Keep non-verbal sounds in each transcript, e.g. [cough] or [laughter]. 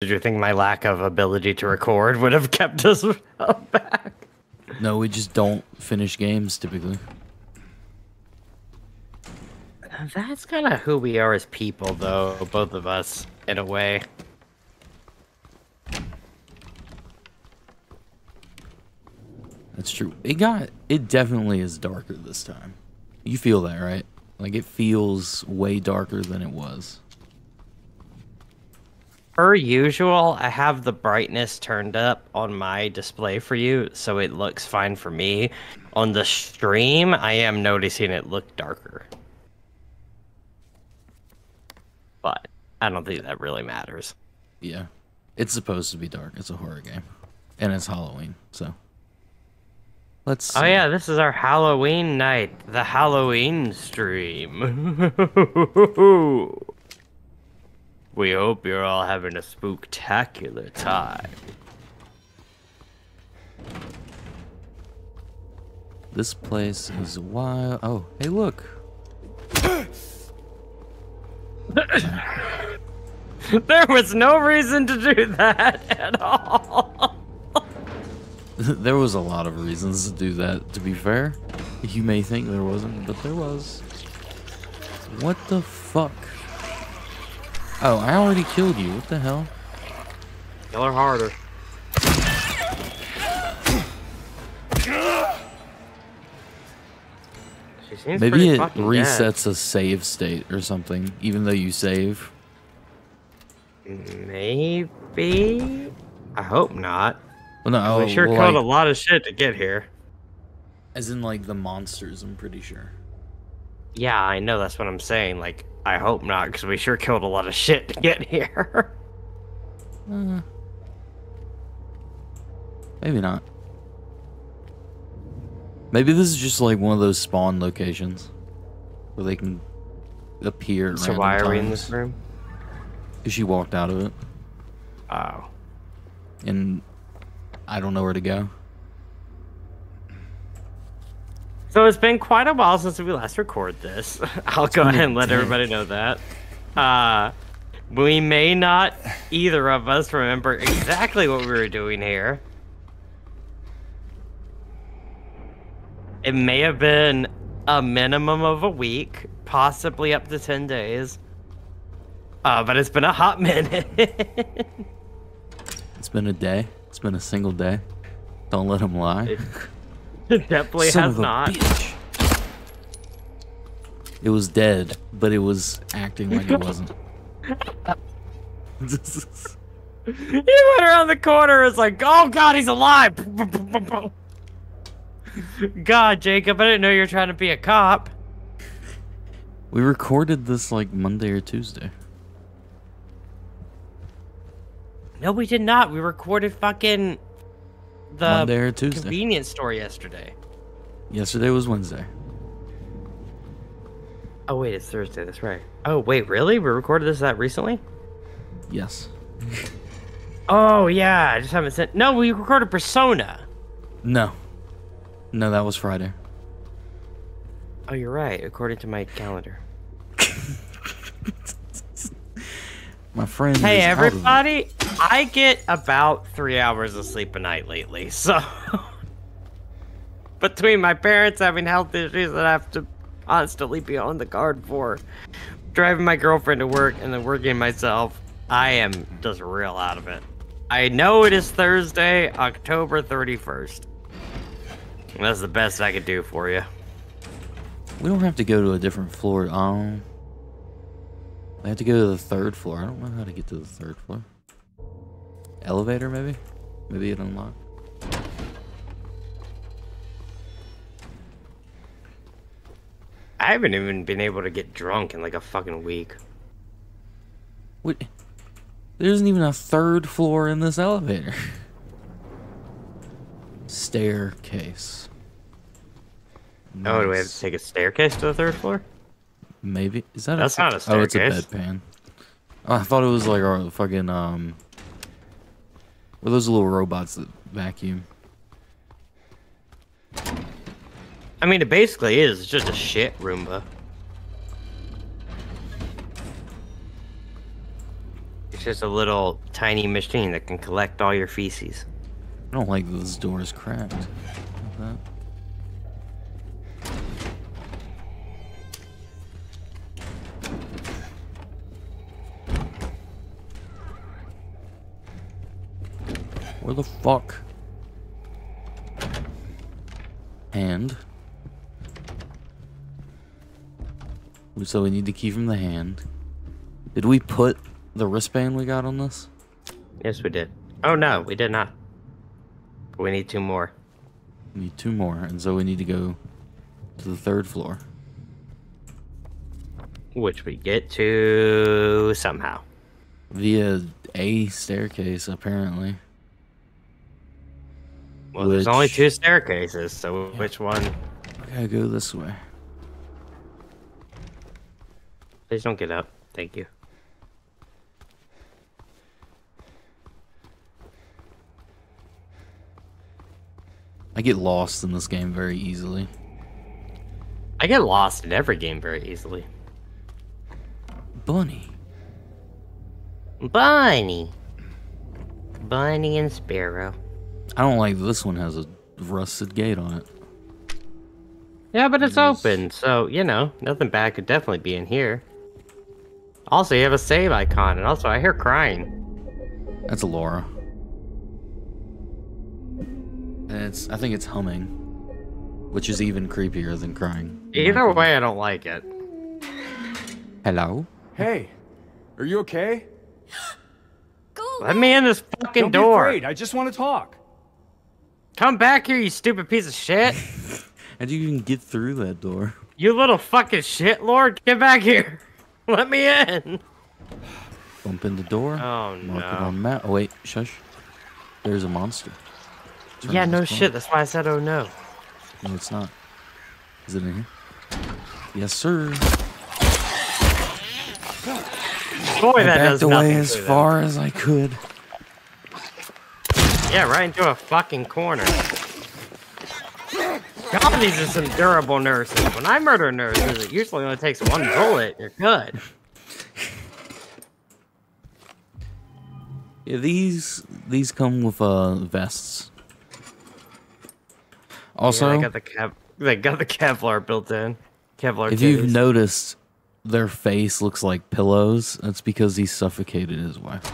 Did you think my lack of ability to record would have kept us [laughs] back? No, we just don't finish games typically. That's kind of who we are as people, though, both of us, in a way. That's true. It got it definitely is darker this time. You feel that, right? Like it feels way darker than it was. Per usual, I have the brightness turned up on my display for you, so it looks fine for me. On the stream, I am noticing it look darker. But I don't think that really matters. Yeah. It's supposed to be dark. It's a horror game. And it's Halloween, so Let's Oh yeah, this is our Halloween night, the Halloween stream. [laughs] we hope you're all having a spooktacular time. This place is wild. Oh, hey, look. [coughs] there was no reason to do that at all. [laughs] there was a lot of reasons to do that, to be fair. You may think there wasn't, but there was. What the fuck? Oh, I already killed you. What the hell? Kill her harder. Maybe it resets dead. a save state or something, even though you save. Maybe? I hope not. Well, no, we oh, sure well, killed like, a lot of shit to get here. As in, like, the monsters, I'm pretty sure. Yeah, I know, that's what I'm saying. Like, I hope not, because we sure killed a lot of shit to get [laughs] here. uh, maybe not. Maybe this is just like one of those spawn locations where they can appear. so why are times. we in this room? Because she walked out of it. Oh. And I don't know where to go. So it's been quite a while since we last recorded this. [laughs] I'll go ahead and let everybody know that. Uh, we may not, either of us, remember exactly what we were doing here. It may have been a minimum of a week, possibly up to 10 days. Uh, but it's been a hot [laughs] minute. it's been a day. It's been a single day. Don't let him lie. It [laughs] definitely Son has not. Bitch. It was dead, but it was acting like it wasn't. [laughs] [laughs] he went around the corner. It's like, oh god, he's alive. God, Jacob, I didn't know you were trying to be a cop. We recorded this like Monday or Tuesday. No, we did not. We recorded fucking the Monday or Tuesday. convenience store yesterday. Yesterday was Wednesday. Oh wait, it's Thursday. That's right. Oh wait, really? We recorded this that recently? Yes. [laughs] oh yeah, I just haven't sent. No, we recorded Persona. No. No, that was Friday. Oh, you're right. According to my calendar. [laughs] my friend. Hey everybody! I get about three hours of sleep a night lately, so [laughs] between my parents having health issues that I have to constantly be on the guard for, driving my girlfriend to work, and then working myself, I am just real out of it. I know it is Thursday, October 31st. That's the best I could do for you. We don't have to go to a different floor. Um, I have to go to the third floor. I don't know how to get to the third floor. Elevator, maybe? Maybe it unlocked. I haven't even been able to get drunk in like a fucking week. What? There isn't even a third floor in this elevator. Staircase. Nice. Oh, do we have to take a staircase to the third floor? Maybe. Is that That's a, not a staircase. Oh, it's a bedpan. Oh, I thought it was like our fucking, um... Or those little robots that vacuum. I mean, it basically is. It's just a shit Roomba. It's just a little tiny machine that can collect all your feces. I don't like that this door is cracked. Like Where the fuck? Hand. So we need to key from the hand. Did we put the wristband we got on this? Yes, we did. Oh no, we did not. We need two more. We need two more, and so we need to go to the third floor. Which we get to somehow. Via a staircase, apparently. Well, there's only two staircases, so which one? I gotta go this way. Please don't get up. Thank you. I get lost in this game very easily. I get lost in every game very easily. Bunny. Bunny. Bunny and Sparrow. I don't like this one has a rusted gate on it. Yeah, but it's Yes. open, so, you know, nothing bad could definitely be in here. Also, you have a save icon, and also, I hear crying. That's Laura. And it's I think it's humming. Which is even creepier than crying. Either opinion. way, I don't like it. Hello? Hey, are you okay? Go Let me in this fucking Don't door. be afraid. I just want to talk. Come back here, you stupid piece of shit. [laughs] How'd you even get through that door? you little fucking shit lord. Get back here. [laughs] Let me in. Bump in the door. Oh, Mark no. it on map. Oh wait, shush. There's a monster. Turn Yeah, no shit. That's why I said, oh no. No, it's not. Is it in here? Yes, sir. Boy, I that backed does away as them. far as I could. Yeah, right into a fucking corner. God, these are some durable nurses. When I murder nurses, it usually only takes one bullet. You're good. Yeah, these these come with uh vests. Also, yeah, they got the Kev- they got the Kevlar built in. Kevlar. if you've noticed, their face looks like pillows. That's because he suffocated his wife.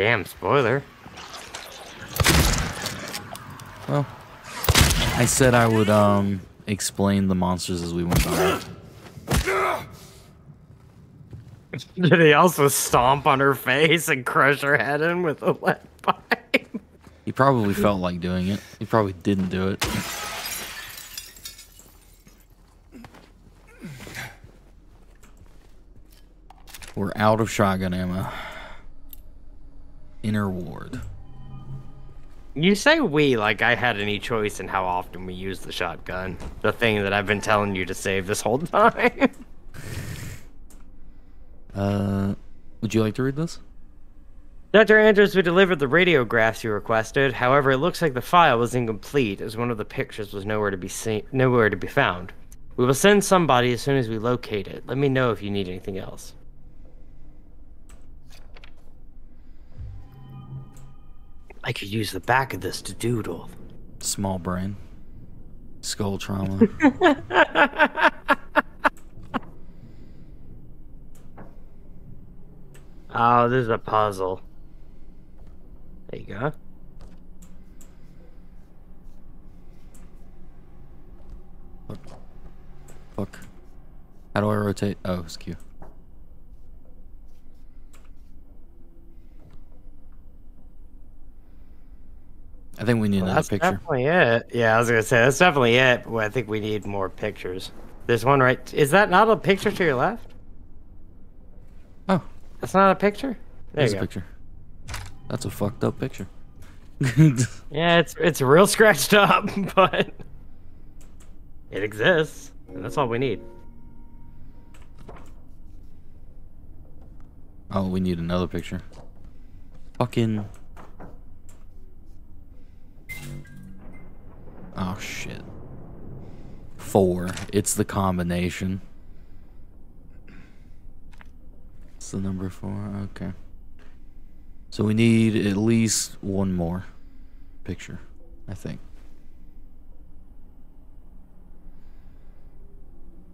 Damn spoiler. Well, I said I would um explain the monsters as we went by. [laughs] Did he also stomp on her face and crush her head in with a lead pipe? [laughs] He probably felt like doing it. He probably didn't do it. We're out of shotgun ammo. Inner ward. You say we like I had any choice in how often we use the shotgun. The thing that I've been telling you to save this whole [laughs] time. Uh, would you like to read this? Dr. Andrews, we delivered the radiographs you requested. However, it looks like the file was incomplete, as one of the pictures was nowhere to be seen, nowhere to be found. We will send somebody as soon as we locate it. Let me know if you need anything else. I could use the back of this to doodle. Small brain. Skull trauma. [laughs] Oh, this is a puzzle. There you go. Look. Fuck. How do I rotate? Oh, it's Q. think we need Well, another that's picture. definitely it. Yeah, I was gonna say that's definitely it. But I think we need more pictures. There's one right. Is that not a picture to your left? Oh, That's not a picture. There there's a picture. That's a fucked up picture. [laughs] Yeah, it's it's real scratched up, [laughs] but it exists, and that's all we need. oh, we need another picture. Fucking. Four. It's the combination. It's the number four. Okay. So we need at least one more picture, I think.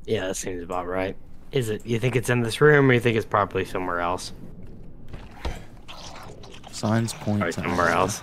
Yeah, that seems about right. Is it? You think it's in this room, or you think it's probably somewhere else? Signs point Or to somewhere else?